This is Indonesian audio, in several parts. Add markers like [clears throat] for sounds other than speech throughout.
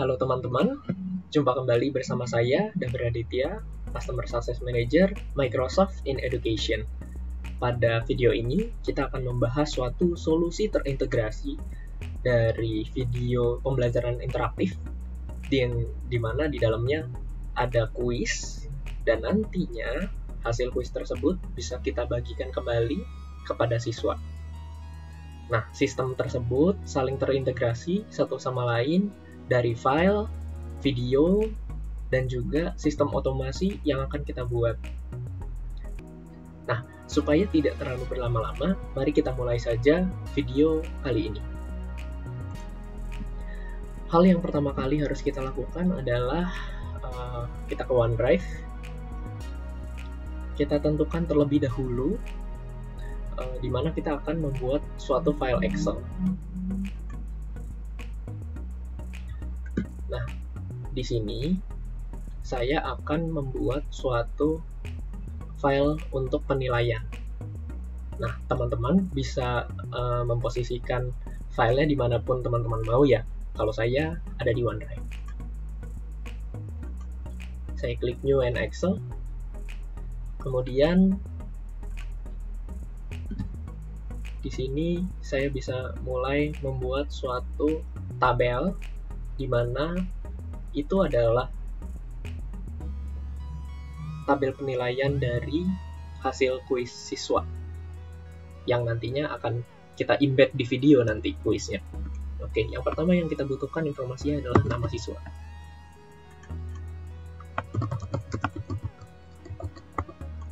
Halo teman-teman, jumpa kembali bersama saya, Dabra Aditya, Customer Success Manager Microsoft in Education. Pada video ini, kita akan membahas suatu solusi terintegrasi dari video pembelajaran interaktif di, di mana di dalamnya ada kuis dan nantinya hasil kuis tersebut bisa kita bagikan kembali kepada siswa. Nah, sistem tersebut saling terintegrasi satu sama lain dari file, video, dan juga sistem otomasi yang akan kita buat. Nah, supaya tidak terlalu berlama-lama, mari kita mulai saja video kali ini. Hal yang pertama kali harus kita lakukan adalah uh, kita ke OneDrive. Kita tentukan terlebih dahulu uh, di mana kita akan membuat suatu file Excel. Nah, di sini saya akan membuat suatu file untuk penilaian. Nah, teman-teman bisa uh, memposisikan filenya di mana pun teman-teman mau ya. Kalau saya ada di OneDrive. Saya klik New and Excel. Kemudian di sini saya bisa mulai membuat suatu tabel di mana itu adalah tabel penilaian dari hasil kuis siswa yang nantinya akan kita embed di video nanti kuisnya. Oke, yang pertama yang kita butuhkan informasinya adalah nama siswa.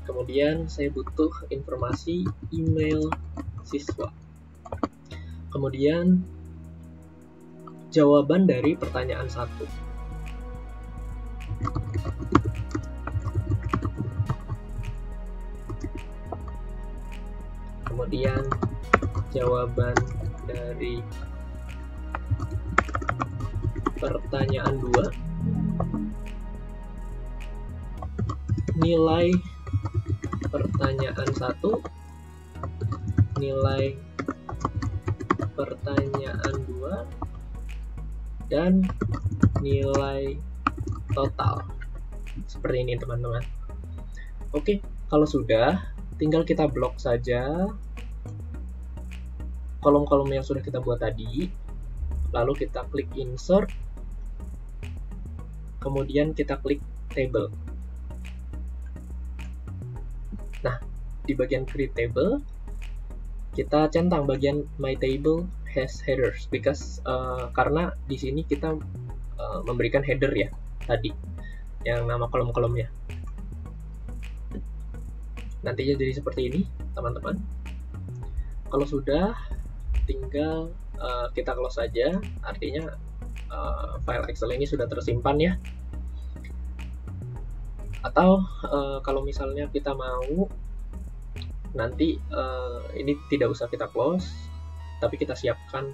Kemudian saya butuh informasi email siswa. Kemudian jawaban dari pertanyaan satu. Kemudian jawaban dari pertanyaan dua. Nilai pertanyaan satu, nilai pertanyaan dua dan nilai total. Seperti ini teman-teman. Oke, kalau sudah, tinggal kita blok saja kolom-kolom yang sudah kita buat tadi. Lalu kita klik insert. Kemudian kita klik table. Nah, di bagian create table, kita centang bagian my table has headers because uh, karena di sini kita uh, memberikan header ya tadi yang nama kolom-kolomnya. Nantinya jadi seperti ini, teman-teman. Kalau sudah, tinggal uh, kita close saja. Artinya uh, file Excel ini sudah tersimpan ya. Atau uh, kalau misalnya kita mau nanti uh, ini tidak usah kita close, tapi kita siapkan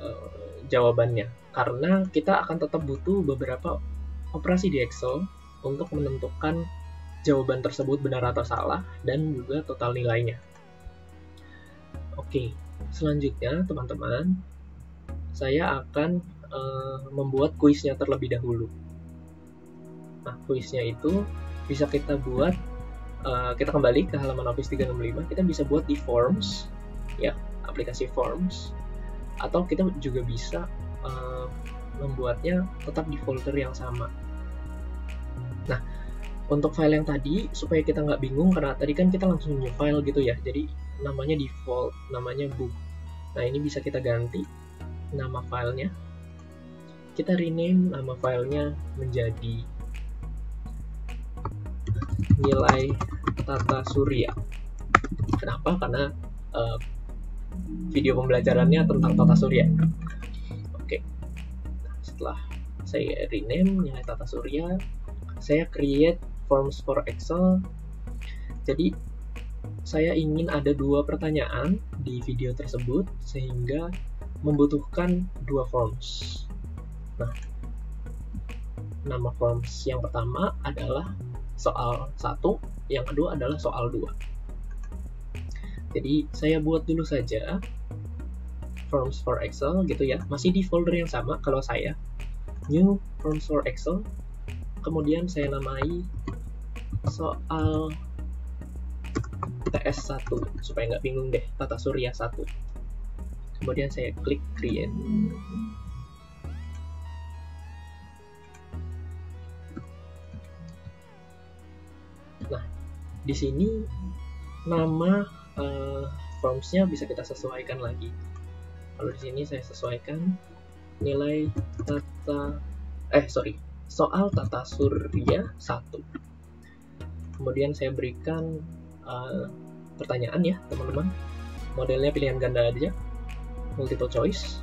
uh, jawabannya karena kita akan tetap butuh beberapa operasi di Excel untuk menentukan jawaban tersebut benar atau salah dan juga total nilainya. Oke, selanjutnya teman-teman, saya akan uh, membuat kuisnya terlebih dahulu. Nah, kuisnya itu bisa kita buat, uh, kita kembali ke halaman Office 365, kita bisa buat di Forms, ya, aplikasi Forms, atau kita juga bisa uh, membuatnya tetap di folder yang sama. Nah, untuk file yang tadi supaya kita nggak bingung karena tadi kan kita langsung new file gitu ya, jadi namanya default, namanya book. Nah ini bisa kita ganti nama filenya. Kita rename nama filenya menjadi nilai tata surya. Kenapa? Karena uh, video pembelajarannya tentang tata surya. Oke, setelah saya rename nilai tata surya, saya create forms for Excel. Jadi saya ingin ada dua pertanyaan di video tersebut sehingga membutuhkan dua forms. Nah, nama forms yang pertama adalah soal satu, yang kedua adalah soal dua. Jadi saya buat dulu saja forms for Excel gitu ya. Masih di folder yang sama kalau saya. New forms for Excel. Kemudian saya namai soal TS1 supaya nggak bingung deh tata surya 1 kemudian saya klik create. Nah di sini nama uh, formsnya bisa kita sesuaikan lagi. Kalau di sini saya sesuaikan nilai tata eh sorry soal tata surya 1 kemudian saya berikan uh, pertanyaan ya teman-teman. Modelnya pilihan ganda aja. Multiple choice.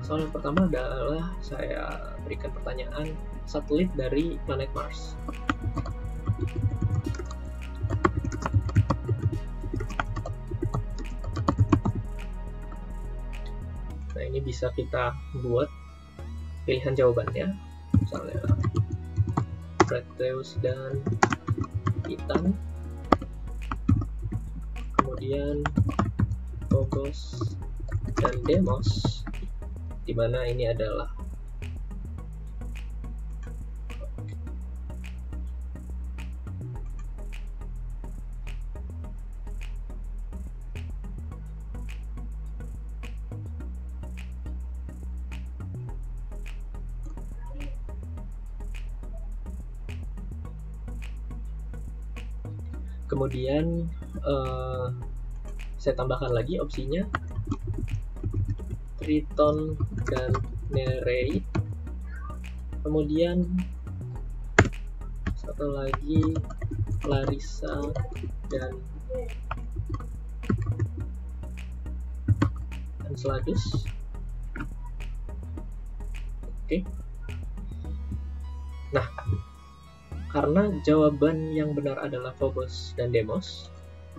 Soal yang pertama adalah saya berikan pertanyaan satelit dari planet Mars bisa kita buat pilihan jawabannya. Misalnya Proteus dan Titan kemudian Phobos dan Demos di mana ini adalah kemudian uh, saya tambahkan lagi opsinya. Triton dan Nereid kemudian satu lagi Larissa dan Enceladus. Oke. Okay. nah karena jawaban yang benar adalah Phobos dan Demos,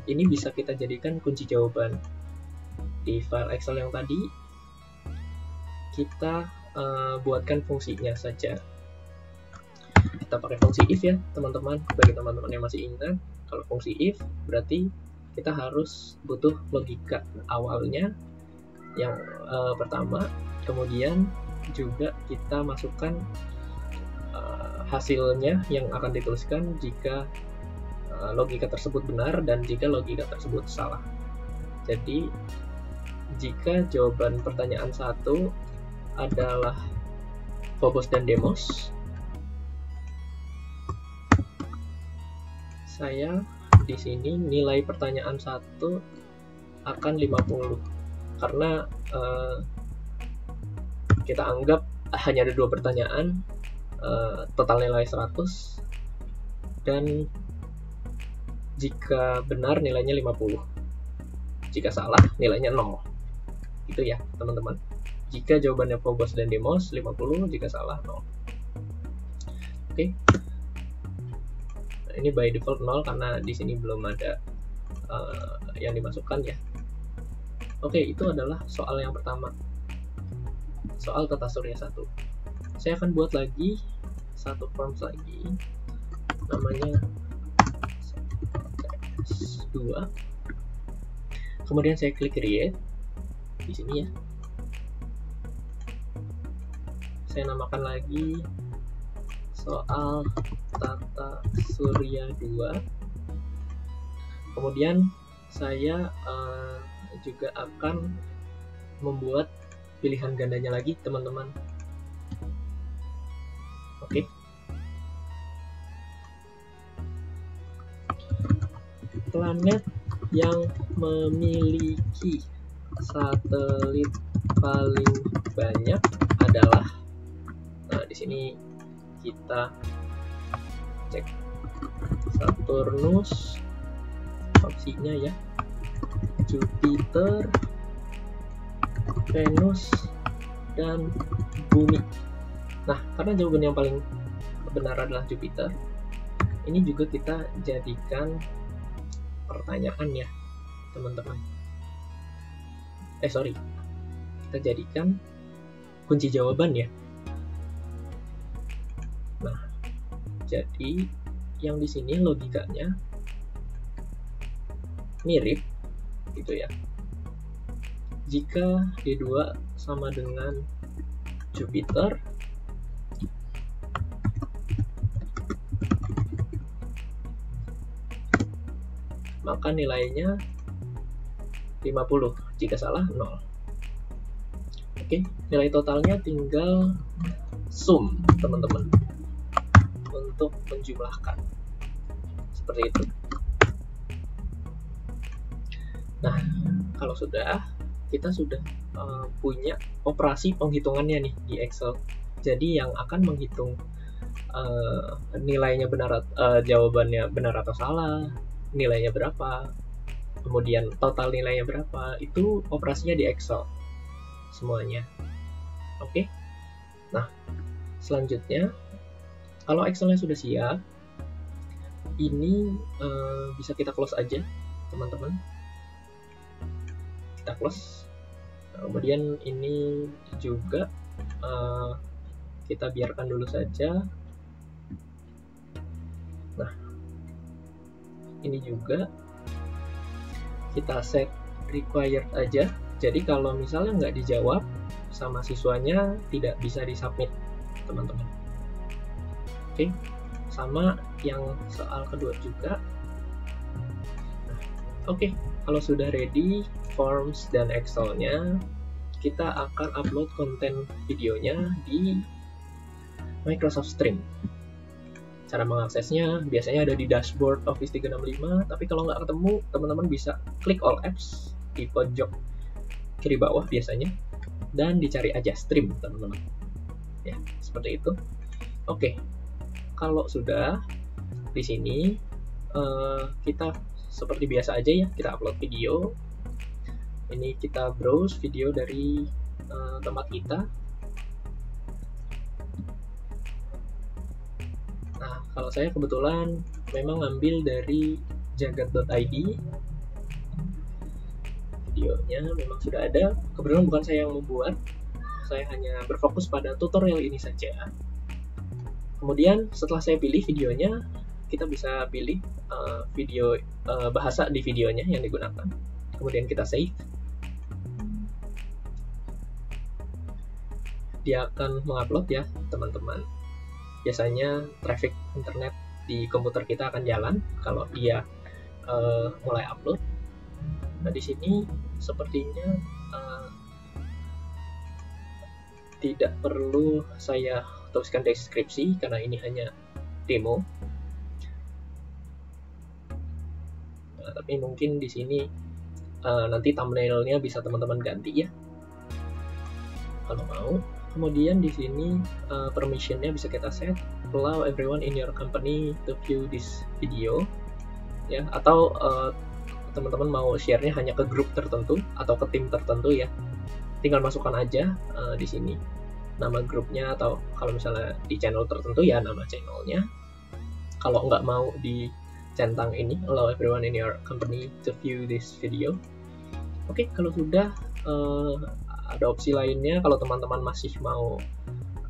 ini bisa kita jadikan kunci jawaban. Di file Excel yang tadi, kita uh, buatkan fungsinya saja. Kita pakai fungsi if ya, teman-teman. Bagi teman-teman yang masih ingat, kalau fungsi if berarti kita harus butuh logika awalnya yang uh, pertama, kemudian juga kita masukkan hasilnya yang akan dituliskan jika uh, logika tersebut benar dan jika logika tersebut salah. Jadi, jika jawaban pertanyaan satu adalah Phobos dan Demos, saya di sini nilai pertanyaan satu akan 50 karena uh, kita anggap hanya ada dua pertanyaan uh, total nilai 100 dan jika benar nilainya 50 jika salah nilainya 0 itu ya teman-teman. Jika jawabannya Phobos dan Demos 50 jika salah 0 oke. Okay. nah, ini by default 0 karena di sini belum ada uh, yang dimasukkan ya. Oke okay, itu adalah soal yang pertama. Soal tata surya 1 saya akan buat lagi satu forms lagi. Namanya dua. Kemudian saya klik create. Di sini ya. Saya namakan lagi soal tata surya 2 kemudian saya uh, juga akan membuat pilihan gandanya lagi teman-teman Oke. Okay. Planet yang memiliki satelit paling banyak adalah nah di sini kita cek Saturnus opsinya ya Jupiter Venus dan Bumi Nah, karena jawaban yang paling benar adalah Jupiter, ini juga kita jadikan pertanyaan ya, teman-teman. Eh, sorry. Kita jadikan kunci jawaban ya. Nah, jadi yang di sini logikanya mirip gitu ya. jika D2 sama dengan Jupiter maka nilainya 50 jika salah 0 oke nilai totalnya tinggal sum teman-teman. Untuk menjumlahkan. Seperti itu. Nah kalau sudah kita sudah uh, punya operasi penghitungannya nih di Excel. Jadi yang akan menghitung uh, nilainya benar uh, jawabannya benar atau salah nilainya berapa, kemudian total nilainya berapa, itu operasinya di Excel semuanya. Oke. Nah, selanjutnya kalau Excelnya sudah siap, ini uh, bisa kita close aja, teman-teman. Kita close. kemudian ini juga uh, kita biarkan dulu saja ini juga. Kita set required aja. Jadi kalau misalnya nggak dijawab sama siswanya tidak bisa disubmit teman-teman. Oke sama yang soal kedua juga. Nah, oke kalau sudah ready forms dan excelnya kita akan upload konten videonya di Microsoft Stream cara mengaksesnya biasanya ada di dashboard Office 365 tapi kalau nggak ketemu teman-teman bisa klik all apps di pojok kiri bawah biasanya dan dicari aja stream teman-teman. Ya seperti itu. Oke kalau sudah di sini uh, kita seperti biasa aja ya kita upload video. Ini kita browse video dari uh, tempat kita Kalau saya kebetulan memang ngambil dari jagat.id videonya memang sudah ada. Kebetulan bukan saya yang membuat. Saya hanya berfokus pada tutorial ini saja. Kemudian setelah saya pilih videonya kita bisa pilih uh, video uh, bahasa di videonya yang digunakan. Kemudian kita save. Dia akan mengupload ya teman-teman biasanya traffic internet di komputer kita akan jalan kalau dia uh, mulai upload. Nah di sini sepertinya uh, tidak perlu saya tuliskan deskripsi karena ini hanya demo. Nah, tapi mungkin di sini uh, nanti thumbnailnya bisa teman-teman ganti ya kalau mau kemudian di sini uh, permissionnya bisa kita set allow everyone in your company to view this video ya. Atau uh, teman-teman mau share-nya hanya ke grup tertentu atau ke tim tertentu ya. Tinggal masukkan aja uh, di sini nama grupnya atau kalau misalnya di channel tertentu ya nama channelnya. Kalau nggak mau di centang ini allow everyone in your company to view this video. Oke okay, kalau sudah uh, ada opsi lainnya kalau teman-teman masih mau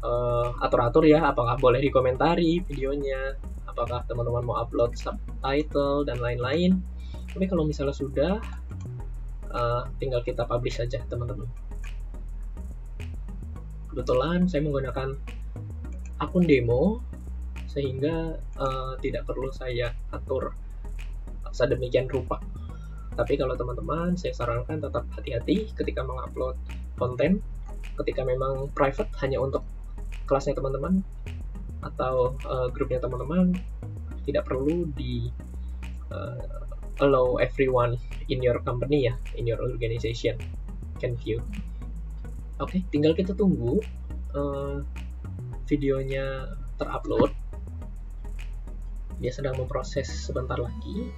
uh, atur-atur ya apakah boleh dikomentari videonya apakah teman-teman mau upload subtitle dan lain-lain. Tapi kalau misalnya sudah uh, tinggal kita publish saja teman-teman. Kebetulan saya menggunakan akun demo sehingga uh, tidak perlu saya atur sedemikian rupa. Tapi kalau teman-teman saya sarankan tetap hati-hati ketika mengupload konten ketika memang private hanya untuk kelasnya teman-teman atau uh, grupnya teman-teman tidak perlu di uh, allow everyone in your company ya in your organization. Can view. Oke okay, tinggal kita tunggu uh, videonya terupload. Dia sedang memproses sebentar lagi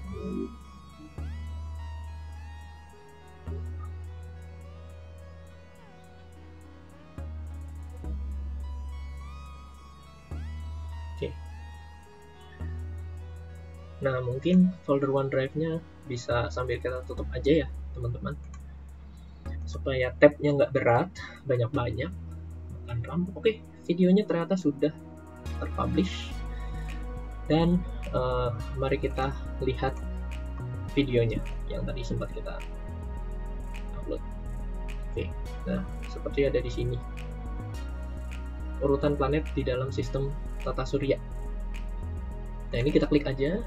Nah, mungkin folder OneDrive-nya bisa sambil kita tutup aja ya, teman-teman. Supaya tab-nya nggak berat, banyak-banyak. Makan RAM. Oke, videonya ternyata sudah terpublish. Dan uh, mari kita lihat videonya yang tadi sempat kita upload. Oke, nah seperti ada di sini urutan planet di dalam sistem tata surya. Nah ini kita klik aja.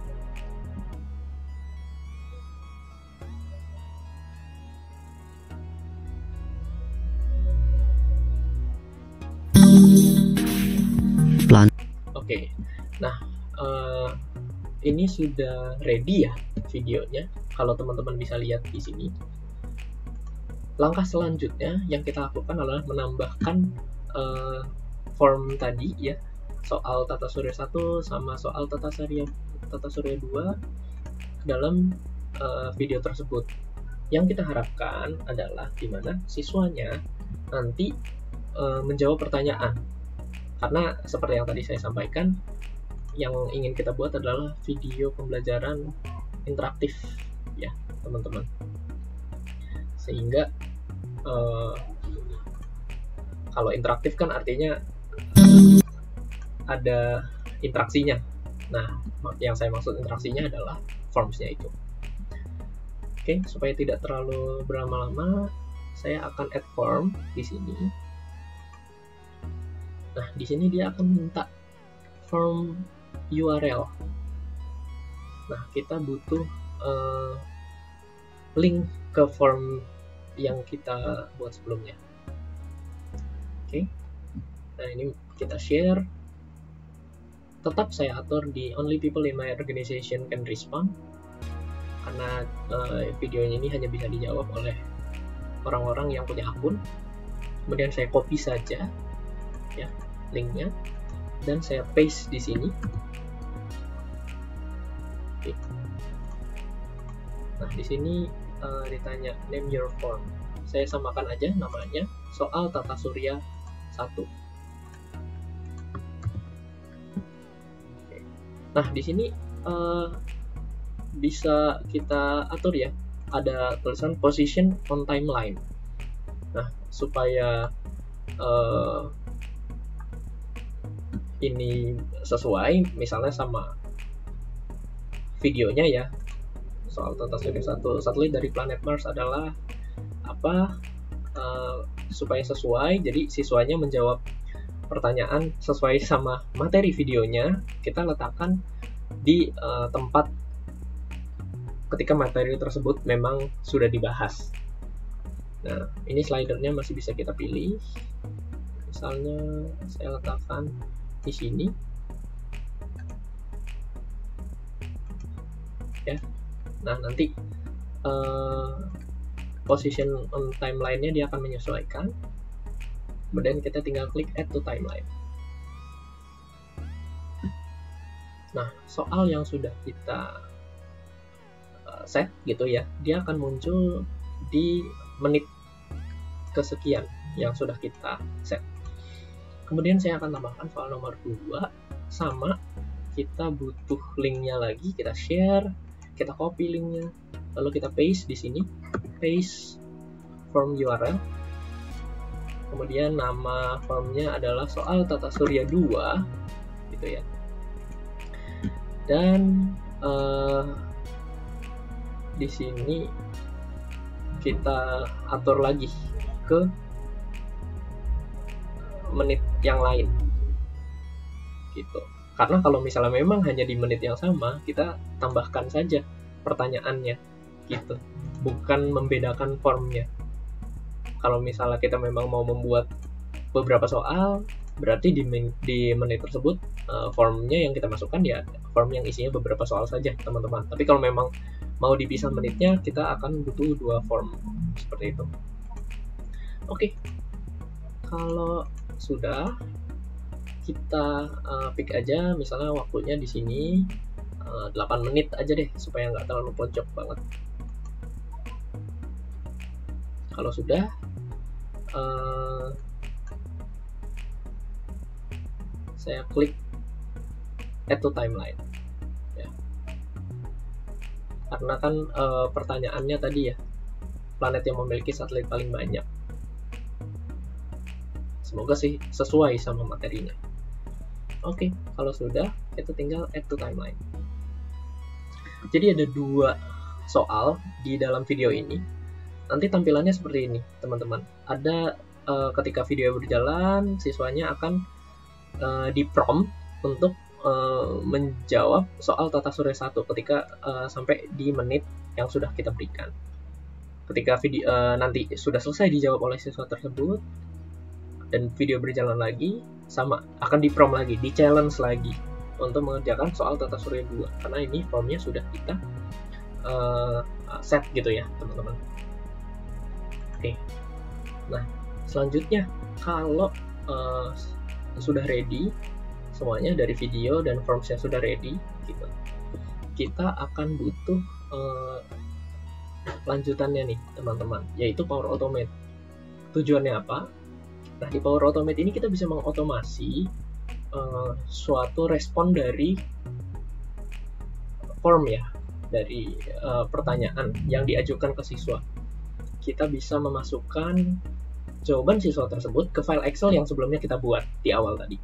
Oke, nah uh, ini sudah ready ya videonya. Kalau teman-teman bisa lihat di sini. Langkah selanjutnya yang kita lakukan adalah menambahkan uh, form tadi ya soal tata surya 1 sama soal tata surya tata surya 2 dalam uh, video tersebut. Yang kita harapkan adalah di mana siswanya nanti uh, menjawab pertanyaan. Karena seperti yang tadi saya sampaikan, yang ingin kita buat adalah video pembelajaran interaktif ya teman-teman. Sehingga uh, kalau interaktif kan artinya ada interaksinya. Nah yang saya maksud interaksinya adalah formsnya itu. Oke supaya tidak terlalu berlama-lama saya akan add form di sini nah di sini dia akan minta form URL nah kita butuh uh, link ke form yang kita buat sebelumnya. Oke. Okay. nah ini kita share. Tetap saya atur di only people in my organization can respond. Karena uh, videonya ini hanya bisa dijawab oleh orang-orang yang punya akun. Kemudian saya copy saja ya linknya. Dan saya paste di sini. Oke. nah di sini uh, ditanya name your form saya samakan aja namanya soal tata surya 1 Nah, di sini uh, bisa kita atur ya, ada tulisan position on timeline. Nah, supaya uh, ini sesuai, misalnya sama videonya ya, soal tata surya satu satelit dari planet Mars adalah apa uh, supaya sesuai, jadi siswanya menjawab pertanyaan sesuai sama materi videonya, kita letakkan di uh, tempat ketika materi tersebut memang sudah dibahas. Nah, ini slidernya masih bisa kita pilih. Misalnya saya letakkan di sini. Ya. Nah, nanti uh, position on timeline-nya dia akan menyesuaikan kemudian kita tinggal klik add to timeline nah soal yang sudah kita uh, set gitu ya dia akan muncul di menit kesekian yang sudah kita set kemudian saya akan tambahkan soal nomor 2 sama kita butuh linknya lagi kita share kita copy linknya lalu kita paste di sini paste from URL kemudian nama formnya adalah soal tata surya 2 gitu ya. Dan uh, di sini kita atur lagi ke menit yang lain. Gitu. Karena kalau misalnya memang hanya di menit yang sama kita tambahkan saja pertanyaannya. Gitu. Bukan membedakan formnya. Kalau misalnya kita memang mau membuat beberapa soal berarti di, men di menit tersebut uh, formnya yang kita masukkan ya form yang isinya beberapa soal saja teman-teman. Tapi kalau memang mau dipisah menitnya kita akan butuh dua form. Seperti itu. Oke. Okay. kalau sudah. Kita uh, pick aja misalnya waktunya di sini uh, eh, 8 menit aja deh supaya nggak terlalu pojok banget. Kalau sudah uh, saya klik add to timeline. Ya. karena kan uh, pertanyaannya tadi ya planet yang memiliki satelit paling banyak semoga sih sesuai sama materinya. Oke kalau sudah kita tinggal add to timeline. Jadi ada dua soal di dalam video ini. Nanti tampilannya seperti ini teman-teman. Ada uh, ketika video berjalan siswanya akan uh, di prompt untuk uh, menjawab soal tata surya satu ketika uh, sampai di menit yang sudah kita berikan. Ketika video uh, nanti sudah selesai dijawab oleh siswa tersebut dan video berjalan lagi sama akan di prompt lagi di challenge lagi untuk mengerjakan soal tata surya 2 karena ini formnya sudah kita uh, set gitu ya teman-teman. Oke. Nah selanjutnya kalau uh, sudah ready semuanya dari video dan formsnya sudah ready gitu. Kita akan butuh uh, lanjutannya nih teman-teman yaitu power automate. Tujuannya apa nah di power automate ini kita bisa mengotomasi uh, suatu respon dari form ya dari uh, pertanyaan yang diajukan ke siswa. Kita bisa memasukkan jawaban siswa tersebut ke file Excel yang sebelumnya kita buat di awal tadi.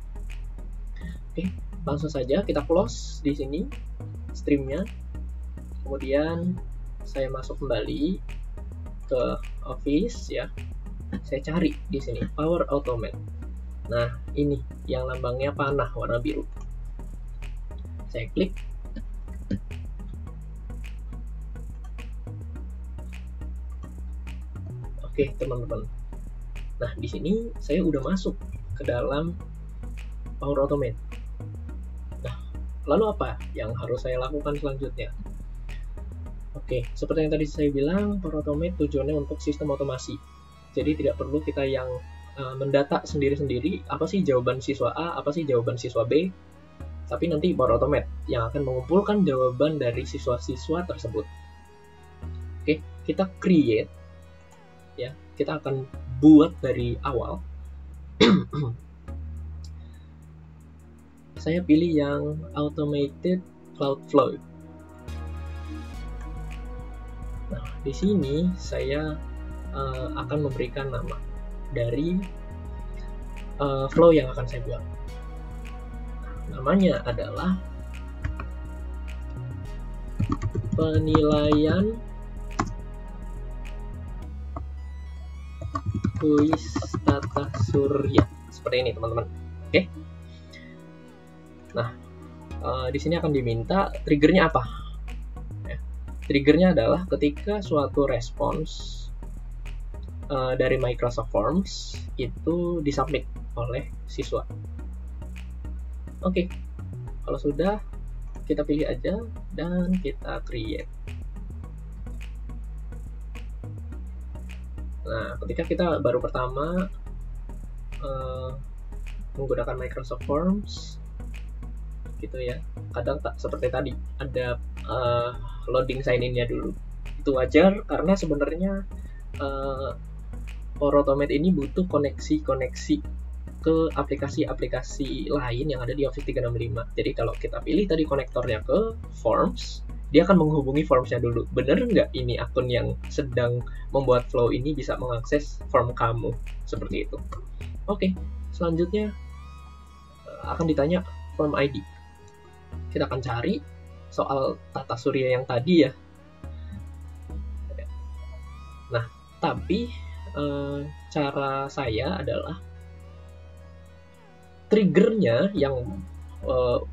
Oke, langsung saja kita close di sini streamnya. Kemudian saya masuk kembali ke Office ya. Saya cari di sini Power Automate. Nah, ini yang lambangnya panah warna biru. Saya klik. Oke, teman-teman. Nah, di sini saya udah masuk ke dalam Power Automate. Nah, lalu apa yang harus saya lakukan selanjutnya? Oke, seperti yang tadi saya bilang, Power Automate tujuannya untuk sistem otomasi. Jadi tidak perlu kita yang uh, mendata sendiri-sendiri apa sih jawaban siswa A, apa sih jawaban siswa B, tapi nanti Power Automate yang akan mengumpulkan jawaban dari siswa-siswa tersebut. Oke, kita create ya, kita akan buat dari awal. [clears throat] Saya pilih yang automated cloud flow. Nah, di sini saya uh, akan memberikan nama dari uh, flow yang akan saya buat. Namanya adalah penilaian kuis tata surya seperti ini teman-teman. Oke. Nah, uh, di sini akan diminta triggernya apa? Ya. Triggernya adalah ketika suatu respons uh, dari Microsoft Forms itu disubmit oleh siswa. Oke, okay. kalau sudah kita pilih aja dan kita create. Nah, ketika kita baru pertama uh, menggunakan Microsoft Forms, gitu ya, kadang tak seperti tadi ada uh, loading sign innya dulu. Itu wajar karena sebenarnya uh, Power Automate ini butuh koneksi-koneksi ke aplikasi-aplikasi lain yang ada di Office 365. Jadi kalau kita pilih tadi konektornya ke Forms, dia akan menghubungi Formsnya dulu. Bener nggak ini akun yang sedang membuat flow ini bisa mengakses form kamu? Seperti itu. Oke, selanjutnya eh, akan ditanya form ID. Kita akan cari soal tata surya yang tadi ya. Nah, tapi Eh, cara saya adalah triggernya yang uh,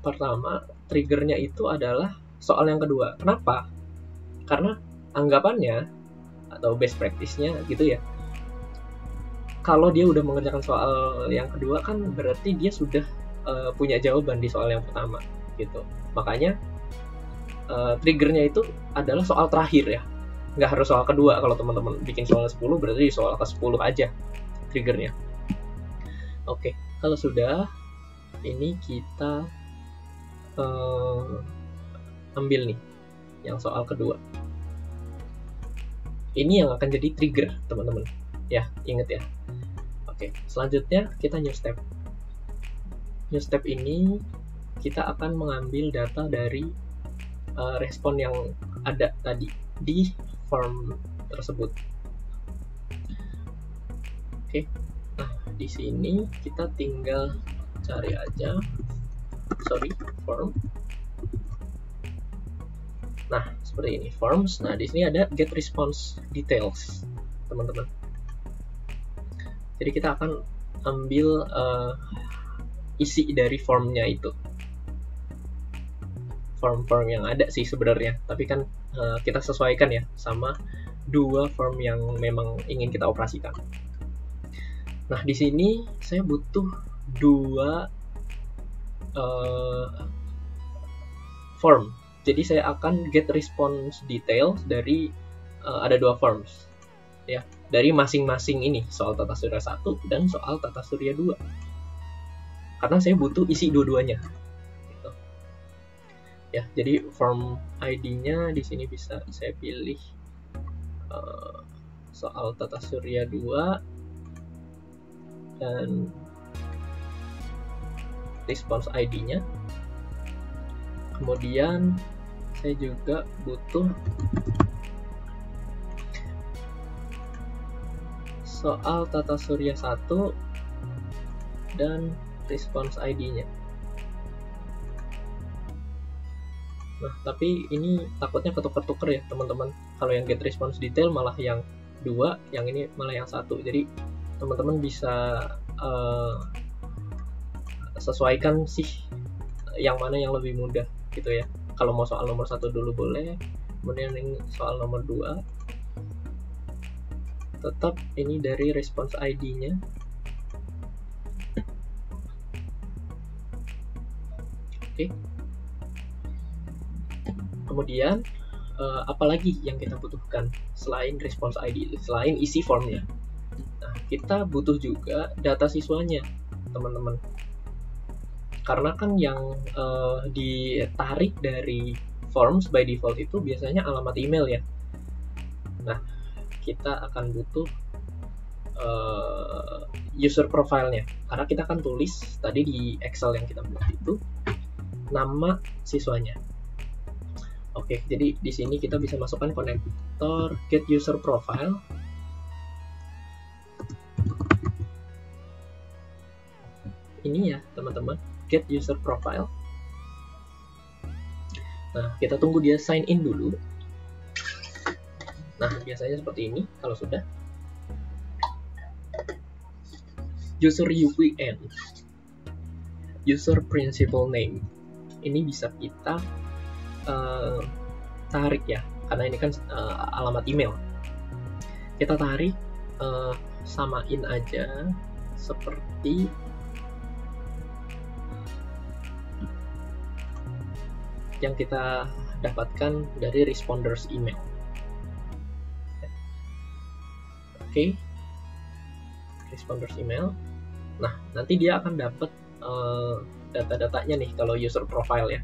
pertama triggernya itu adalah soal yang kedua. Kenapa? Karena anggapannya atau best practice-nya gitu ya. Kalau dia udah mengerjakan soal yang kedua kan berarti dia sudah uh, punya jawaban di soal yang pertama gitu. Makanya uh, triggernya itu adalah soal terakhir ya nggak harus soal kedua. Kalau teman-teman bikin soal 10 berarti soal ke 10 aja triggernya. Oke kalau sudah ini kita uh, ambil nih yang soal kedua. Ini yang akan jadi trigger teman-teman. Ya inget ya. Oke selanjutnya kita new step. New step ini kita akan mengambil data dari uh, respon yang ada tadi di form tersebut. Oke, nah di sini kita tinggal cari aja, sorry, form. Nah, seperti ini forms. Nah, di sini ada get response details, teman-teman. Jadi kita akan ambil uh, isi dari formnya itu. Form-form yang ada sih sebenarnya, tapi kan uh, kita sesuaikan ya sama dua form yang memang ingin kita operasikan. Nah, di sini saya butuh dua uh, form jadi saya akan get response details dari uh, ada dua forms ya dari masing-masing ini soal tata surya 1 dan soal tata surya 2 karena saya butuh isi dua-duanya. Ya jadi form ID-nya di sini bisa saya pilih uh, soal tata surya 2 dan response ID-nya kemudian saya juga butuh soal tata surya 1 dan response ID-nya. Nah, tapi ini takutnya ketuker-tuker ya, teman-teman. Kalau yang get response detail malah yang dua, yang ini malah yang satu. Jadi, teman-teman bisa uh, sesuaikan sih yang mana yang lebih mudah gitu ya kalau mau soal nomor satu dulu boleh kemudian ini soal nomor dua tetap ini dari response ID nya oke kemudian uh, apalagi yang kita butuhkan selain response ID selain isi formnya nah kita butuh juga data siswanya teman-teman karena kan yang uh, ditarik dari forms by default itu biasanya alamat email ya. Nah, kita akan butuh uh, user profile-nya karena kita akan tulis tadi di Excel yang kita buat itu nama siswanya. Oke, jadi di sini kita bisa masukkan konektor get user profile. Ini ya, teman-teman get user profile. Nah, kita tunggu dia sign in dulu. Nah, biasanya seperti ini kalau sudah. User UPN. User principal name. Ini bisa kita uh, tarik ya, karena ini kan uh, alamat email. Kita tarik uh, samain aja seperti yang kita dapatkan dari responders email. Oke, okay. responders email. Nah, nanti dia akan dapat uh, data-datanya nih kalau user profile ya.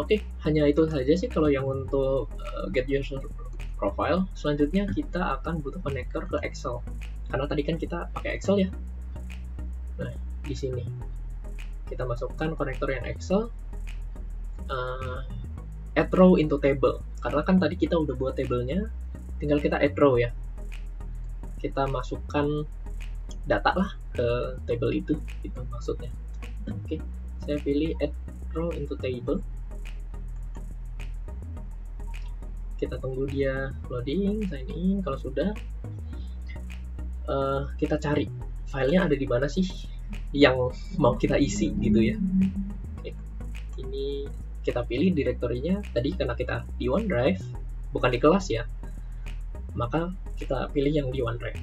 Oke, okay, hanya itu saja sih kalau yang untuk uh, get user profile. Selanjutnya kita akan butuh connector ke Excel. Karena tadi kan kita pakai Excel ya. Nah, di sini kita masukkan konektor yang Excel uh, add row into table karena kan tadi kita udah buat tabelnya tinggal kita add row ya kita masukkan data lah ke table itu itu maksudnya oke okay. saya pilih add row into table kita tunggu dia loading sign in kalau sudah uh, kita cari filenya ada di mana sih yang mau kita isi gitu ya. Ini kita pilih direktorinya. Tadi karena kita di OneDrive bukan di kelas ya maka kita pilih yang di OneDrive.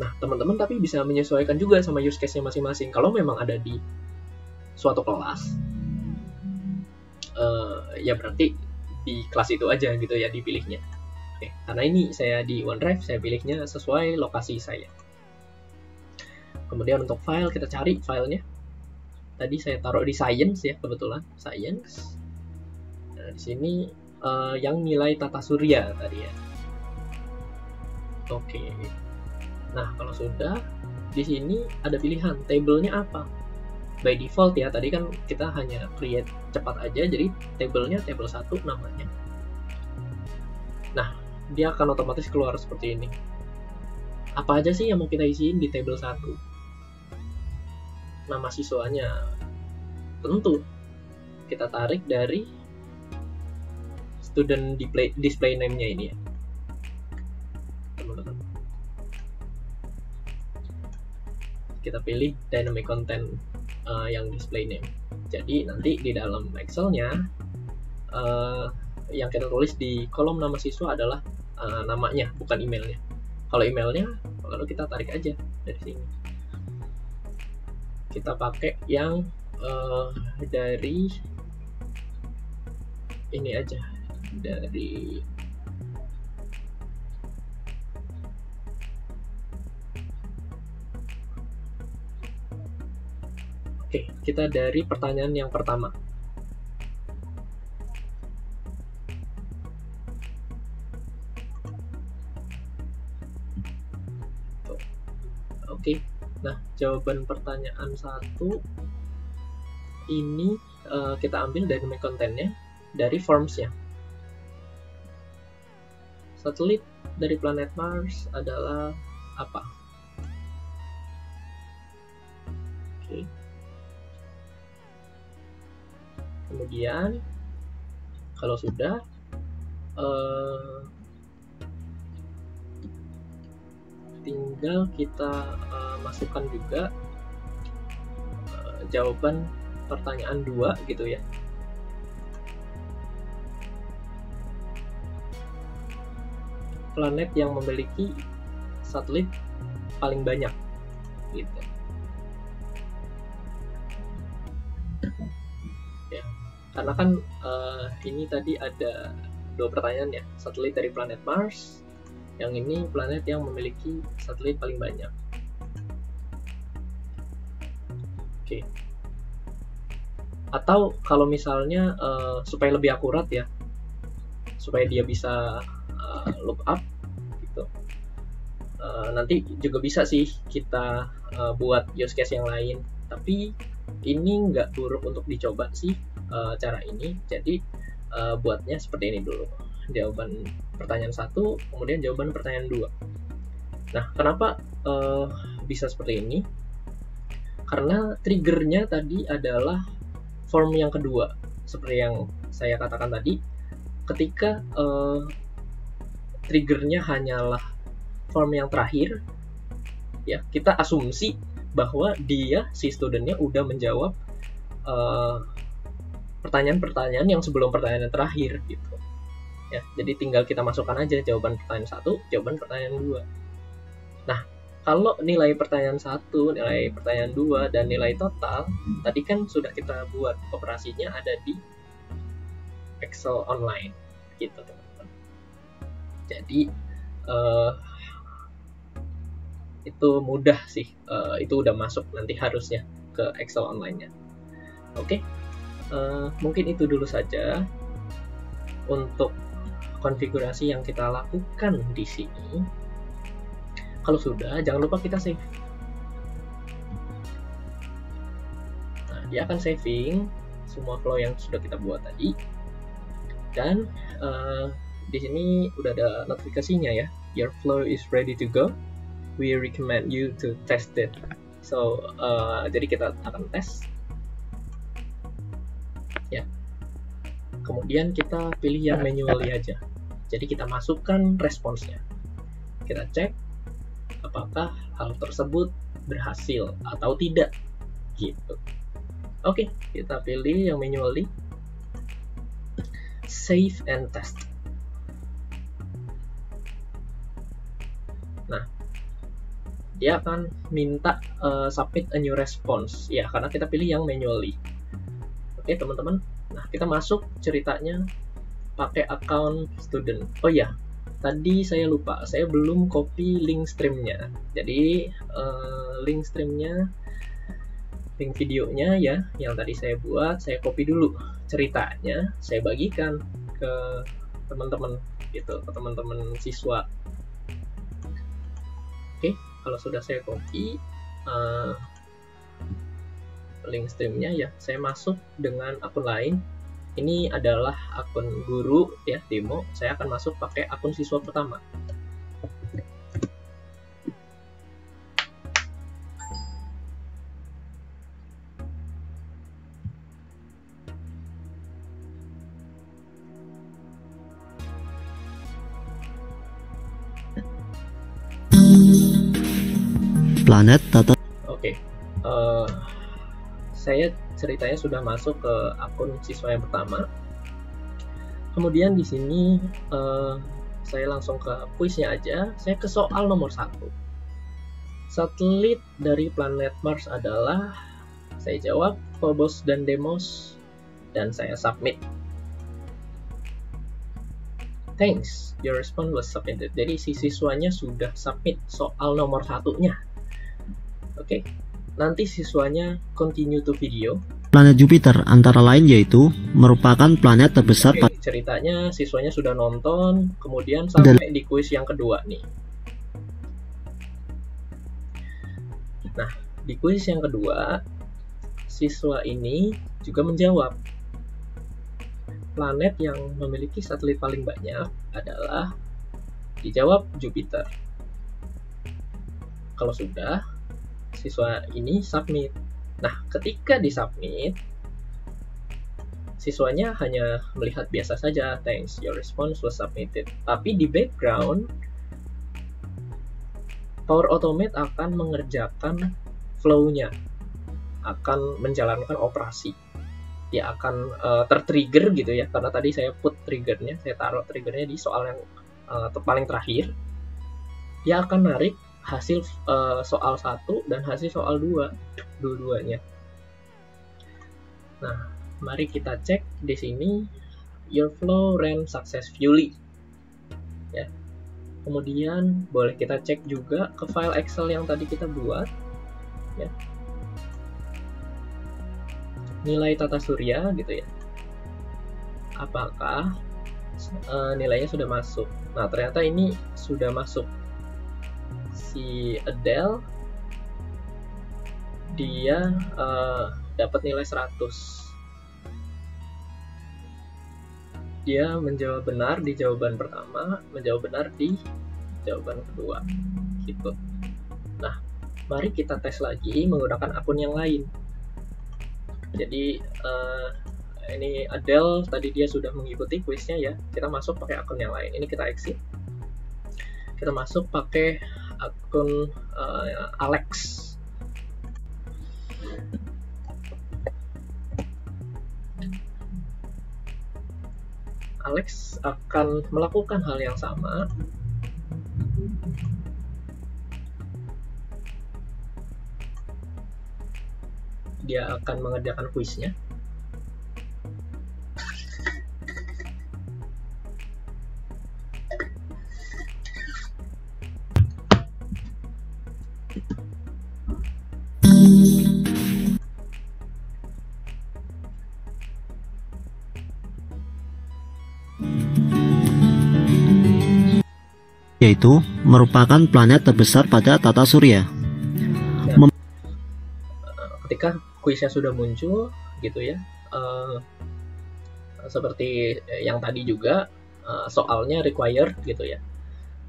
Nah teman-teman tapi bisa menyesuaikan juga sama use case-nya masing-masing. Kalau memang ada di suatu kelas uh, ya berarti di kelas itu aja gitu ya dipilihnya Oke, karena ini saya di OneDrive saya pilihnya sesuai lokasi saya. Kemudian untuk file kita cari filenya. Tadi saya taruh di science ya kebetulan. Science. Nah di sini uh, yang nilai tata surya tadi ya. Oke. Nah kalau sudah di sini ada pilihan tabelnya apa by default ya tadi kan kita hanya create cepat aja jadi tabelnya table 1 namanya. Nah dia akan otomatis keluar seperti ini. Apa aja sih yang mau kita isiin di table 1 nama siswanya. Tentu kita tarik dari student display display name-nya ini ya. Kita pilih dynamic content uh, yang display name jadi nanti di dalam Excel-nya uh, yang kita tulis di kolom nama siswa adalah uh, namanya bukan emailnya. Kalau emailnya lalu kita tarik aja dari sini. Kita pakai yang uh, dari ini aja dari Oke, kita dari pertanyaan yang pertama. Oke, nah jawaban pertanyaan satu ini uh, kita ambil dari kontennya dari formsnya. Satelit dari planet Mars adalah apa? Oke. Kemudian kalau sudah uh, tinggal kita uh, masukkan juga uh, jawaban pertanyaan dua gitu ya. Planet yang memiliki satelit paling banyak gitu karena kan uh, ini tadi ada dua pertanyaan ya. Satelit dari planet Mars yang ini planet yang memiliki satelit paling banyak. Oke. Okay. atau kalau misalnya uh, supaya lebih akurat ya supaya dia bisa uh, look up gitu. Uh, nanti juga bisa sih kita uh, buat use case yang lain. Tapi ini nggak buruk untuk dicoba sih uh, cara ini. Jadi uh, buatnya seperti ini dulu. Jawaban pertanyaan satu kemudian jawaban pertanyaan dua. Nah kenapa uh, bisa seperti ini? Karena triggernya tadi adalah form yang kedua. Seperti yang saya katakan tadi ketika uh, triggernya hanyalah form yang terakhir ya kita asumsi bahwa dia si studentnya udah menjawab eh, pertanyaan-pertanyaan yang sebelum pertanyaan yang terakhir gitu. Ya jadi tinggal kita masukkan aja jawaban pertanyaan satu jawaban pertanyaan dua. Nah kalau nilai pertanyaan satu nilai pertanyaan dua dan nilai total tadi kan sudah kita buat operasinya ada di Excel online gitu teman-teman. Jadi uh, itu mudah sih uh, itu udah masuk nanti harusnya ke Excel online-nya. Oke? okay? Eh, mungkin itu dulu saja untuk konfigurasi yang kita lakukan di sini. Kalau sudah jangan lupa kita save. Nah dia akan saving semua flow yang sudah kita buat tadi. Dan uh, di sini udah ada notifikasinya ya. Your flow is ready to go. We recommend you to test it. So uh, jadi kita akan tes kemudian kita pilih yang manually aja. Jadi kita masukkan responsnya. Kita cek apakah hal tersebut berhasil atau tidak. Gitu. Oke kita pilih yang manually. Save and test. Nah, dia akan minta uh, submit a new response. Ya karena kita pilih yang manually. Oke teman-teman, nah kita masuk ceritanya pakai account student. Oh ya, tadi saya lupa, saya belum copy link streamnya. Jadi uh, link streamnya, link videonya ya, yang tadi saya buat, saya copy dulu ceritanya saya bagikan ke teman-teman gitu ke teman-teman siswa oke kalau sudah saya copy uh, link streamnya ya. Saya masuk dengan akun lain. Ini adalah akun guru ya demo. Saya akan masuk pakai akun siswa pertama. Planet tata Oke, okay. uh, saya ceritanya sudah masuk ke akun siswa yang pertama. Kemudian di sini eh, saya langsung ke kuisnya aja. Saya ke soal nomor satu. Satelit dari planet Mars adalah saya jawab Phobos dan Deimos dan saya submit. Thanks, your response was submitted. Jadi si siswanya sudah submit soal nomor satunya. Oke, nanti siswanya continue to video. planet Jupiter antara lain yaitu merupakan planet terbesar Oke, ceritanya siswanya sudah nonton, kemudian sampai di kuis yang kedua nih. Nah, di kuis yang kedua, siswa ini juga menjawab. Planet yang memiliki satelit paling banyak adalah dijawab Jupiter. Kalau sudah, siswa ini submit. Nah, ketika di submit, siswanya hanya melihat biasa saja, thanks, your response was submitted. Tapi di background, Power Automate akan mengerjakan flow-nya, akan menjalankan operasi. Dia akan uh, tertrigger gitu ya, karena tadi saya put triggernya, saya taruh triggernya di soal yang uh, paling terakhir. Dia akan narik hasil uh, soal satu dan hasil soal dua, dua-duanya. Nah, mari kita cek di sini your flow ran successfully ya. Kemudian boleh kita cek juga ke file Excel yang tadi kita buat. Ya. Nilai tata surya gitu ya. Apakah uh, nilainya sudah masuk? Nah ternyata ini sudah masuk si Adele dia uh, dapat nilai 100 dia menjawab benar di jawaban pertama, menjawab benar di jawaban kedua. Gitu. Nah, mari kita tes lagi menggunakan akun yang lain. Jadi uh, ini Adele tadi dia sudah mengikuti kuisnya ya. Kita masuk pakai akun yang lain. Ini kita exit. Kita masuk pakai akun uh, Alex. Alex akan melakukan hal yang sama. Dia akan mengerjakan kuisnya. Yaitu merupakan planet terbesar pada tata surya. ketika kuisnya sudah muncul gitu ya uh, seperti yang tadi juga uh, soalnya required gitu ya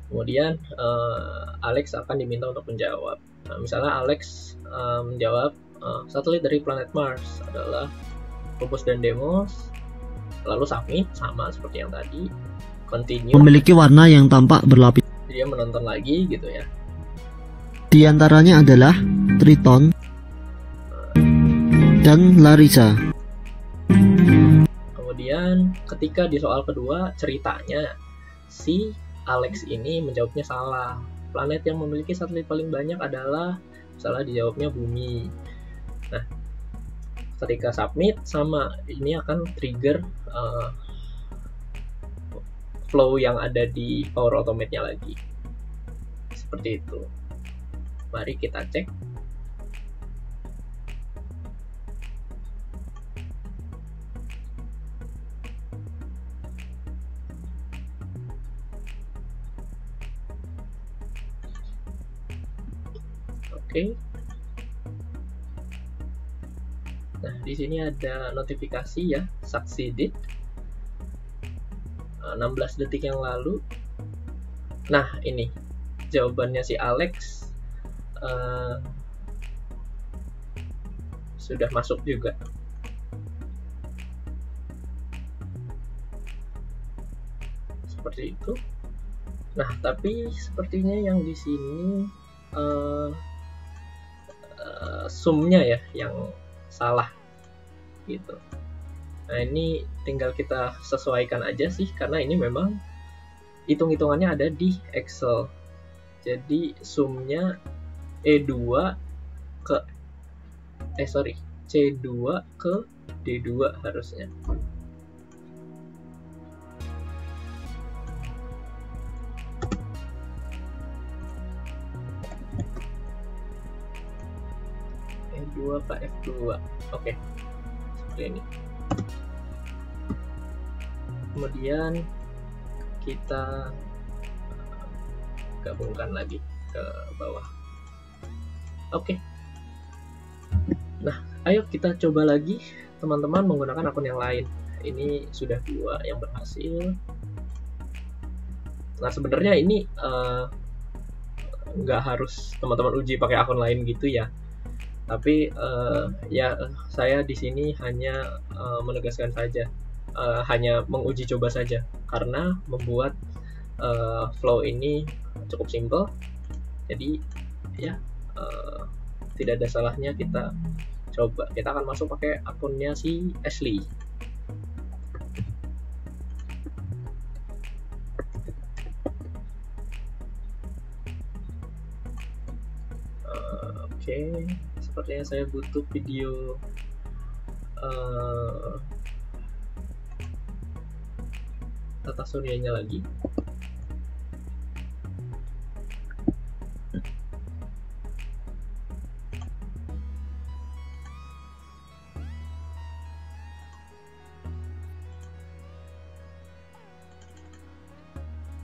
kemudian uh, Alex akan diminta untuk menjawab nah, misalnya Alex uh, menjawab uh, satelit dari planet Mars adalah Phobos dan Deimos lalu submit sama seperti yang tadi continue Memiliki warna yang tampak berlapis. Dia menonton lagi gitu ya Di antaranya adalah Triton dan Larissa. Kemudian ketika di soal kedua ceritanya si Alex ini menjawabnya salah. Planet yang memiliki satelit paling banyak adalah salah dijawabnya bumi. Nah, ketika submit sama ini akan trigger uh, flow yang ada di Power Automate-nya lagi. Seperti itu. Mari kita cek Oke. Nah, di sini ada notifikasi ya, succeeded. 16 detik yang lalu. Nah, ini jawabannya si Alex uh, sudah masuk juga. Seperti itu. Nah, tapi sepertinya yang di sini uh, uh, sumnya ya yang salah gitu nah ini tinggal kita sesuaikan aja sih karena ini memang hitung-hitungannya ada di Excel. Jadi sumnya E2 ke eh sorry C2 ke D2 harusnya. E2 ke F2 oke. Okay. seperti ini kemudian kita gabungkan lagi ke bawah. Oke. Nah ayo kita coba lagi teman-teman menggunakan akun yang lain. Ini sudah dua yang berhasil. Nah sebenarnya ini uh, nggak harus teman-teman uji pakai akun lain gitu ya. Tapi uh, ya saya di sini hanya uh, menegaskan saja uh, hanya menguji coba saja. Karena membuat uh, flow ini cukup simple. Jadi ya uh, tidak ada salahnya kita coba. Kita akan masuk pakai akunnya si Ashley. Oke. Okay. sepertinya saya butuh video uh, tata suryanya lagi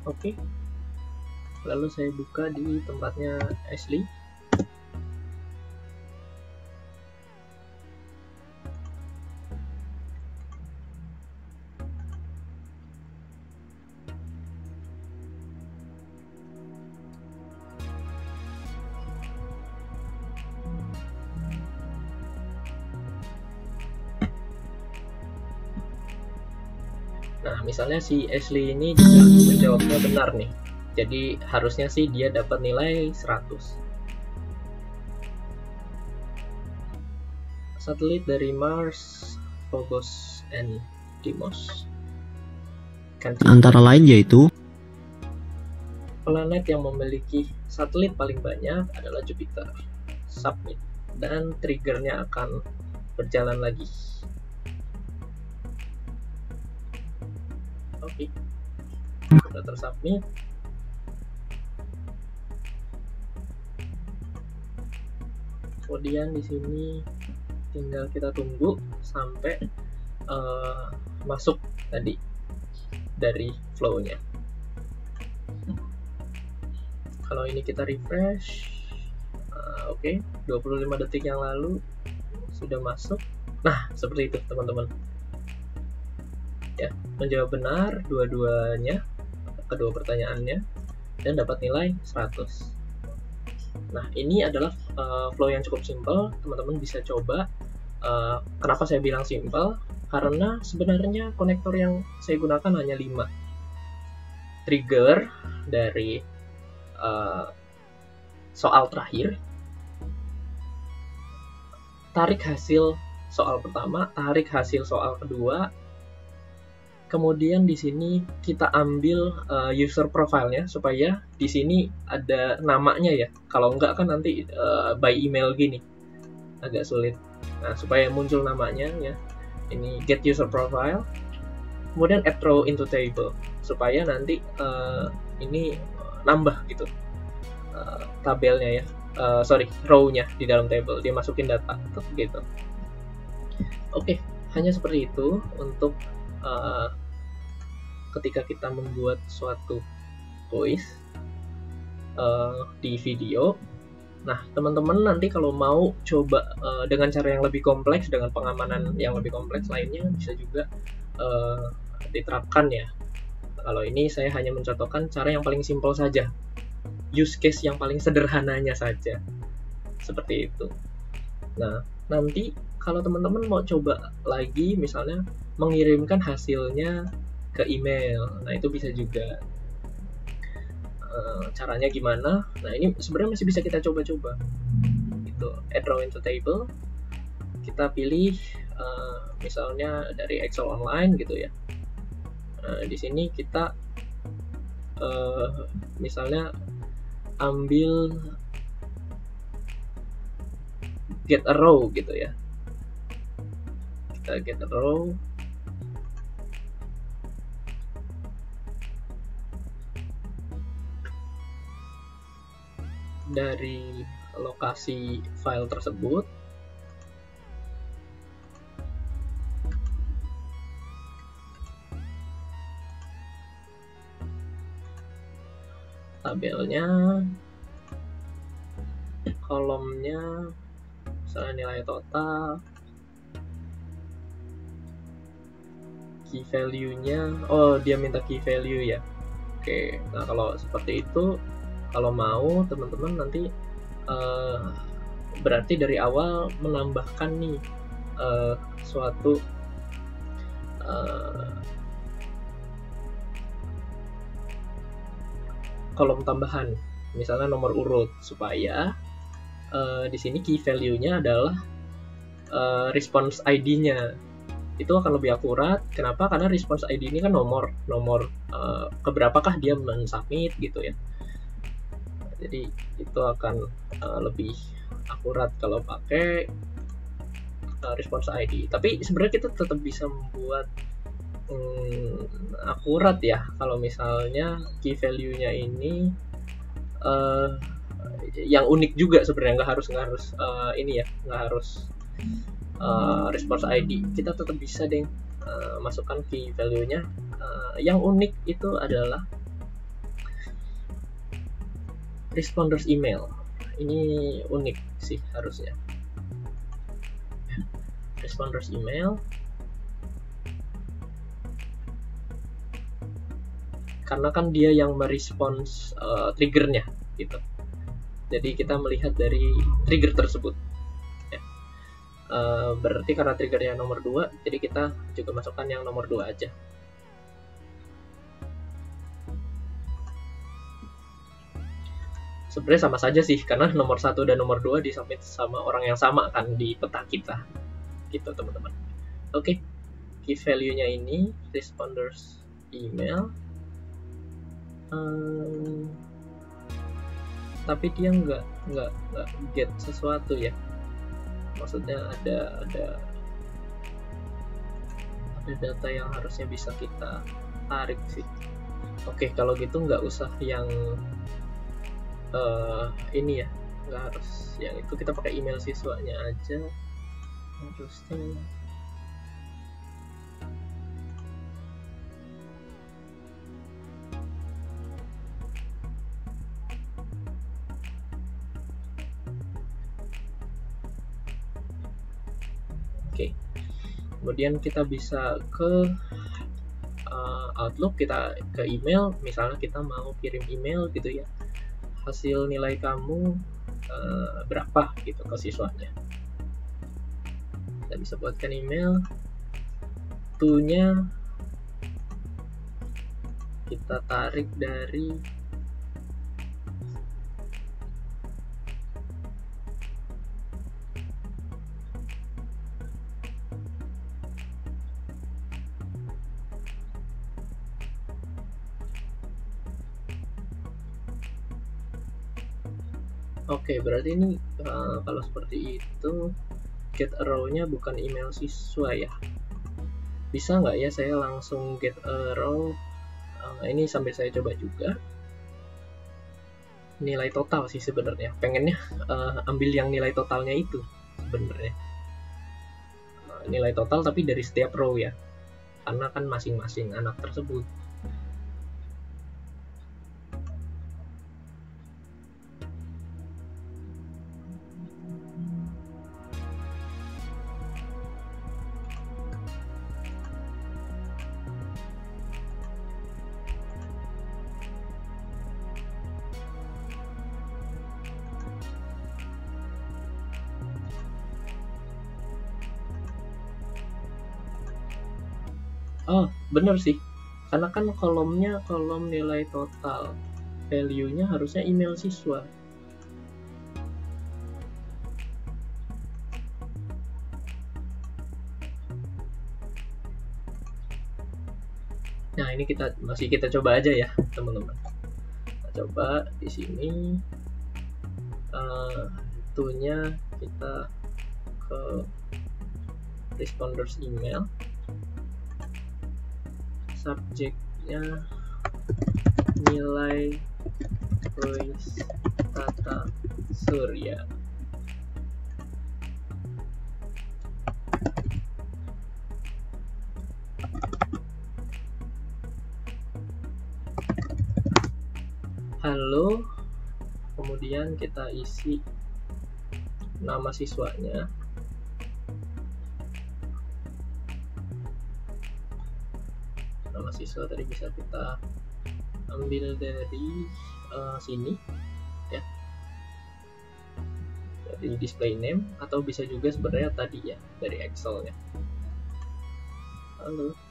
Oke. Lalu saya buka di tempatnya Ashley. Nah, misalnya si Ashley ini juga menjawabnya benar nih. Jadi harusnya sih dia dapat nilai 100. Satelit dari Mars, Phobos, and Deimos. Antara lain yaitu planet yang memiliki satelit paling banyak adalah Jupiter. Submit dan triggernya akan berjalan lagi. Oke. Sudah tersubmit kemudian di sini tinggal kita tunggu sampai uh, masuk tadi dari flow-nya. Kalau ini kita refresh uh, oke okay, 25 detik yang lalu sudah masuk. Nah seperti itu teman-teman ya menjawab benar dua-duanya kedua pertanyaannya dan dapat nilai 100 nah ini adalah uh, flow yang cukup simple teman-teman bisa coba uh, kenapa saya bilang simple karena sebenarnya konektor yang saya gunakan hanya 5 trigger dari uh, soal terakhir. Tarik hasil soal pertama tarik hasil soal kedua Kemudian di sini kita ambil uh, user profile-nya supaya di sini ada namanya ya. Kalau enggak kan nanti uh, by email gini. Agak sulit. Nah, supaya muncul namanya ya. Ini get user profile. Kemudian add row into table supaya nanti uh, ini nambah gitu. Uh, tabelnya ya. Uh, sorry, row-nya di dalam table. Dia masukin data gitu. Oke, okay, hanya seperti itu untuk uh, ketika kita membuat suatu voice uh, di video. Nah, teman-teman nanti kalau mau coba uh, dengan cara yang lebih kompleks, dengan pengamanan yang lebih kompleks lainnya, bisa juga uh, diterapkan ya. Kalau ini saya hanya mencontohkan cara yang paling simpel saja, use case yang paling sederhananya saja, seperti itu. Nah, nanti kalau teman-teman mau coba lagi, misalnya mengirimkan hasilnya ke email. Nah, itu bisa juga. Uh, caranya gimana? Nah, ini sebenarnya masih bisa kita coba-coba. Gitu. add row into table kita pilih uh, misalnya dari Excel online gitu ya nah, di sini kita uh, misalnya ambil get a row gitu ya kita get a row dari lokasi file tersebut. Tabelnya kolomnya misalnya nilai total key value-nya oh dia minta key value ya. Oke nah kalau seperti itu kalau mau teman-teman nanti uh, berarti dari awal menambahkan nih uh, suatu uh, kolom tambahan misalnya nomor urut supaya uh, di sini key value-nya adalah uh, response ID-nya itu akan lebih akurat. Kenapa? Karena response ID ini kan nomor nomor uh, keberapakah dia mensubmit gitu ya. Jadi itu akan uh, lebih akurat kalau pakai uh, response ID. Tapi sebenarnya kita tetap bisa membuat um, akurat ya. Kalau misalnya key value-nya ini uh, yang unik juga sebenarnya. Nggak harus nggak harus uh, ini ya. Nggak harus uh, response ID kita tetap bisa deh uh, masukkan key value-nya. Uh, yang unik itu adalah responders email ini unik sih harusnya responders email karena kan dia yang merespons uh, triggernya gitu jadi kita melihat dari trigger tersebut. Ya. Uh, berarti karena triggernya nomor 2, jadi kita juga masukkan yang nomor 2 aja. Sebenarnya sama saja sih, karena nomor 1 dan nomor 2 disubmit sama orang yang sama kan di peta kita. Gitu teman-teman. Oke, okay. key value-nya ini, responders email. Um, tapi dia nggak nggak nggak get sesuatu ya maksudnya ada ada ada data yang harusnya bisa kita tarik sih oke kalau gitu nggak usah yang uh, ini ya nggak harus. Yang itu kita pakai email siswanya aja. Harusnya kemudian kita bisa ke uh, Outlook kita ke email. Misalnya kita mau kirim email gitu ya hasil nilai kamu uh, berapa gitu ke siswanya. Kita bisa buatkan email. To-nya kita tarik dari berarti ini uh, kalau seperti itu get a row-nya bukan email siswa ya. Bisa nggak ya saya langsung get a row? Uh, ini sambil saya coba juga. Nilai total sih sebenarnya. Pengennya uh, ambil yang nilai totalnya itu sebenarnya. Uh, nilai total tapi dari setiap row ya. Karena kan masing-masing anak tersebut bener sih karena kan kolomnya kolom nilai total value-nya harusnya email siswa Nah, ini kita masih kita coba aja ya, teman-teman. Coba di sini eh, uh, tentunya kita ke responders email subjeknya nilai Royce Tata Surya. Halo kemudian kita isi nama siswanya nama siswa tadi bisa kita ambil dari uh, sini ya. Dari display name atau bisa juga sebenarnya tadi ya dari Excel ya. Halo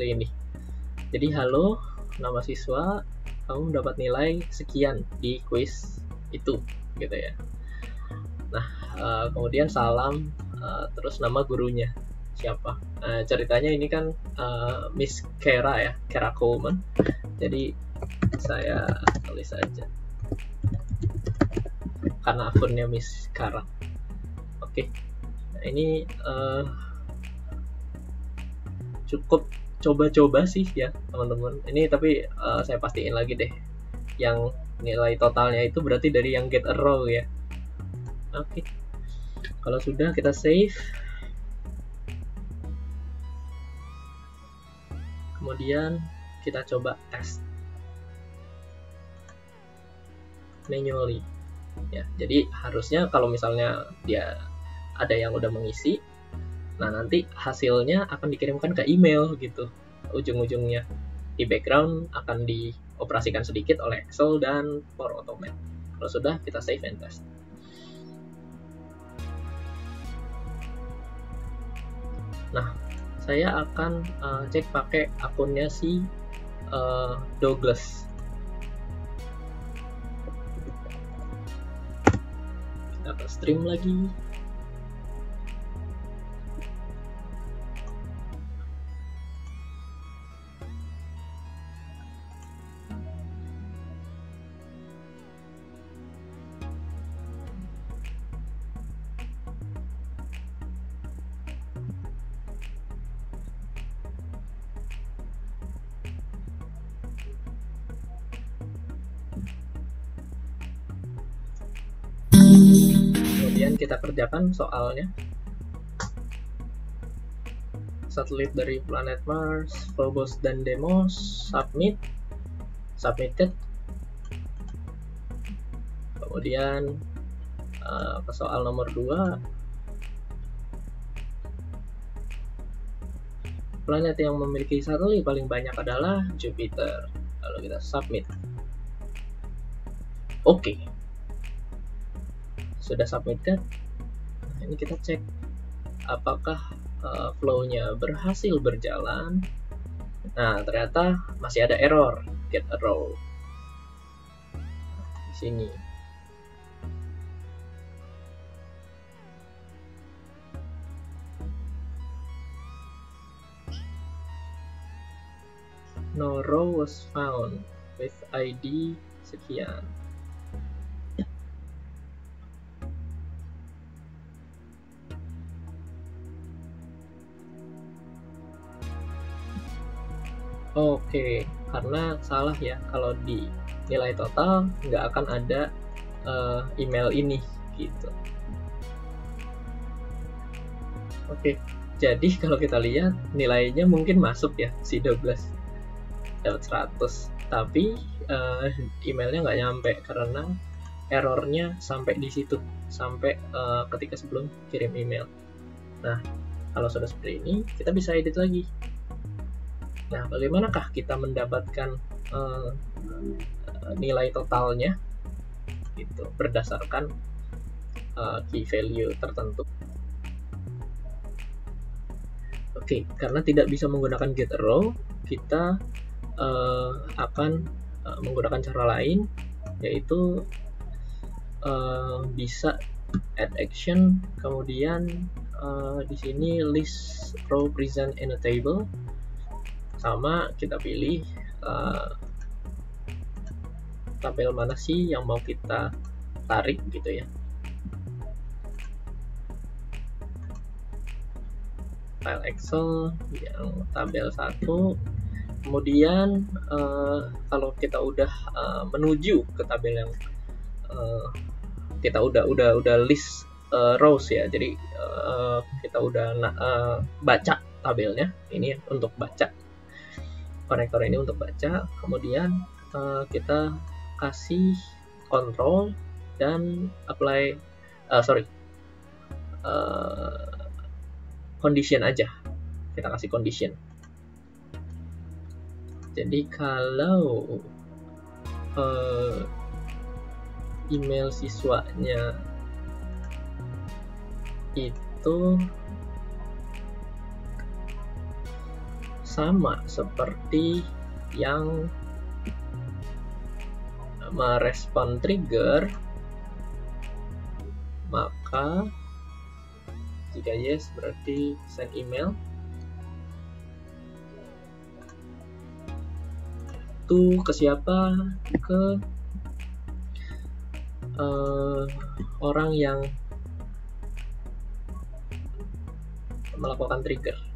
seperti ini. Jadi halo, nama siswa, kamu dapat nilai sekian di quiz itu, gitu ya. Nah, uh, kemudian salam, uh, terus nama gurunya siapa. Uh, ceritanya ini kan uh, Miss Kera ya, Kera Coleman. Jadi saya tulis saja karena akunnya Miss Kara. Oke, okay. nah ini uh, cukup coba-coba sih ya teman-teman. Ini tapi uh, saya pastiin lagi deh yang nilai totalnya itu berarti dari yang get a row ya. Oke. Okay. kalau sudah kita save. Kemudian kita coba test. Manually. Ya jadi harusnya kalau misalnya dia ada yang udah mengisi Nah, nanti hasilnya akan dikirimkan ke email gitu. Ujung-ujungnya di background akan dioperasikan sedikit oleh Excel dan Power Automate. Kalau sudah, kita save and test. Nah, saya akan uh, cek pakai akunnya si uh, Douglas. Kita ke stream lagi. Kita kerjakan soalnya satelit dari planet Mars, Phobos dan Deimos, submit, submitted. Kemudian uh, ke soal nomor 2 Planet yang memiliki satelit paling banyak adalah Jupiter. Lalu kita submit. Oke. Okay sudah submit kan nah, ini kita cek apakah uh, flow-nya berhasil berjalan. Nah ternyata masih ada error get a row di sini. No row was found with ID sekian Oke, karena salah ya kalau di nilai total nggak akan ada uh, email ini gitu. Oke jadi [laughs] kalau kita lihat nilainya mungkin masuk ya si 12 dapat 100 tapi uh, emailnya nggak nyampe karena errornya sampai di situ sampai uh, ketika sebelum kirim email. Nah kalau sudah seperti ini kita bisa edit lagi nah bagaimanakah kita mendapatkan uh, nilai totalnya? Gitu berdasarkan uh, key value tertentu. Oke, okay, karena tidak bisa menggunakan get arrow, kita uh, akan uh, menggunakan cara lain, yaitu uh, bisa add action, kemudian uh, di sini list row present in a table, sama kita pilih uh, tabel mana sih yang mau kita tarik gitu ya. file Excel yang tabel 1 kemudian uh, kalau kita udah uh, menuju ke tabel yang uh, kita udah udah udah list uh, rows ya. Jadi uh, kita udah uh, baca tabelnya. Ini untuk baca konektor ini untuk baca kemudian uh, kita kasih control dan apply uh, sorry uh, condition aja. Kita kasih condition. Jadi kalau uh, email siswanya itu sama seperti yang merespon trigger maka jika yes, berarti send email. Itu ke siapa? Ke uh, orang yang melakukan trigger.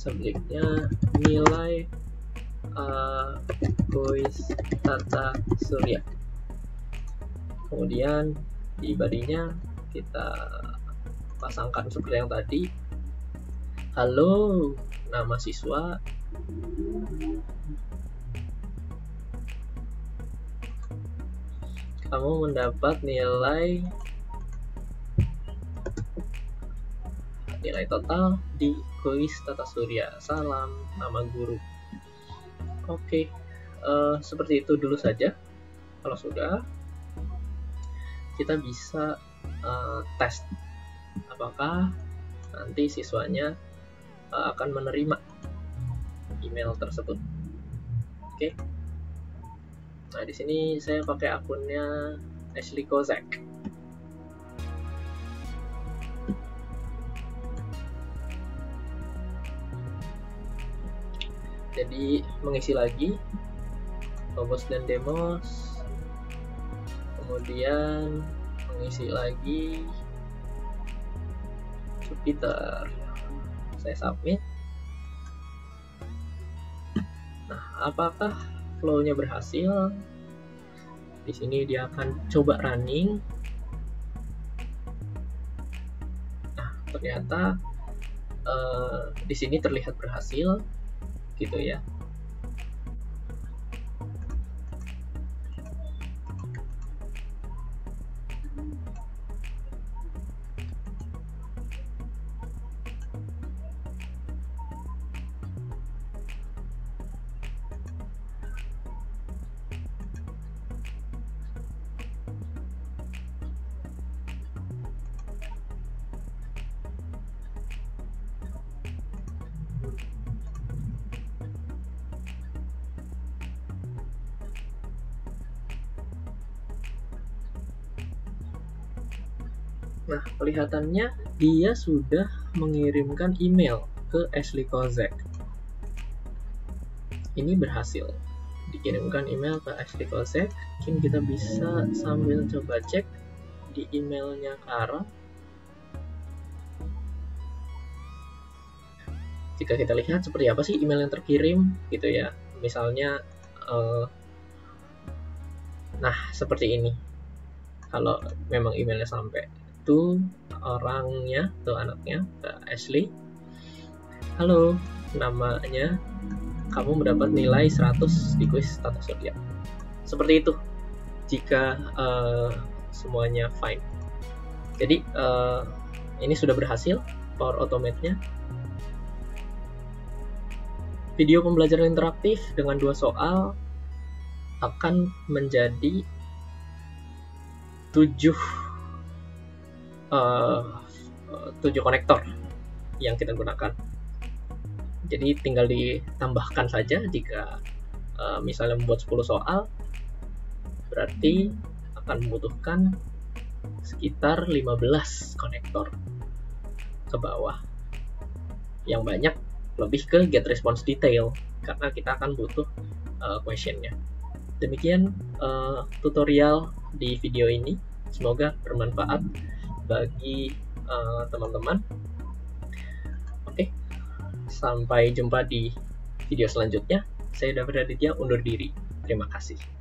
Subjeknya nilai uh, voice tata surya. Kemudian di badinya kita pasangkan seperti yang tadi. Halo nama siswa. Kamu mendapat nilai nilai total di kuis tata surya. Salam nama guru. Oke, uh, seperti itu dulu saja. Kalau sudah, kita bisa uh, tes apakah nanti siswanya uh, akan menerima email tersebut. Oke. Nah, di sini saya pakai akunnya Ashley Kozak. Jadi mengisi lagi Phobos dan Demos. Kemudian mengisi lagi Jupiter. Saya submit. Nah apakah flow-nya berhasil? Di sini dia akan coba running. Nah ternyata uh, di sini terlihat berhasil gitu ya Nah, kelihatannya dia sudah mengirimkan email ke Ashley Kozak. Ini berhasil. dikirimkan email ke SD Konsep mungkin kita bisa sambil coba cek di emailnya Kara jika kita lihat seperti apa sih email yang terkirim gitu ya misalnya uh, nah seperti ini kalau memang emailnya sampai itu orangnya tuh anaknya Ashley. Halo namanya kamu mendapat nilai 100 di kuis tata surya. Seperti itu jika uh, semuanya fine. Jadi uh, ini sudah berhasil power automate-nya. Video pembelajaran interaktif dengan dua soal akan menjadi tujuh uh, tujuh konektor yang kita gunakan. Jadi tinggal ditambahkan saja jika uh, misalnya membuat 10 soal berarti akan membutuhkan sekitar 15 konektor ke bawah. Yang banyak lebih ke get response detail karena kita akan butuh uh, questionnya. Demikian uh, tutorial di video ini. Semoga bermanfaat bagi uh, teman-teman. Uh, Oke, okay. sampai jumpa di video selanjutnya. Saya David Aditya undur diri. Terima kasih.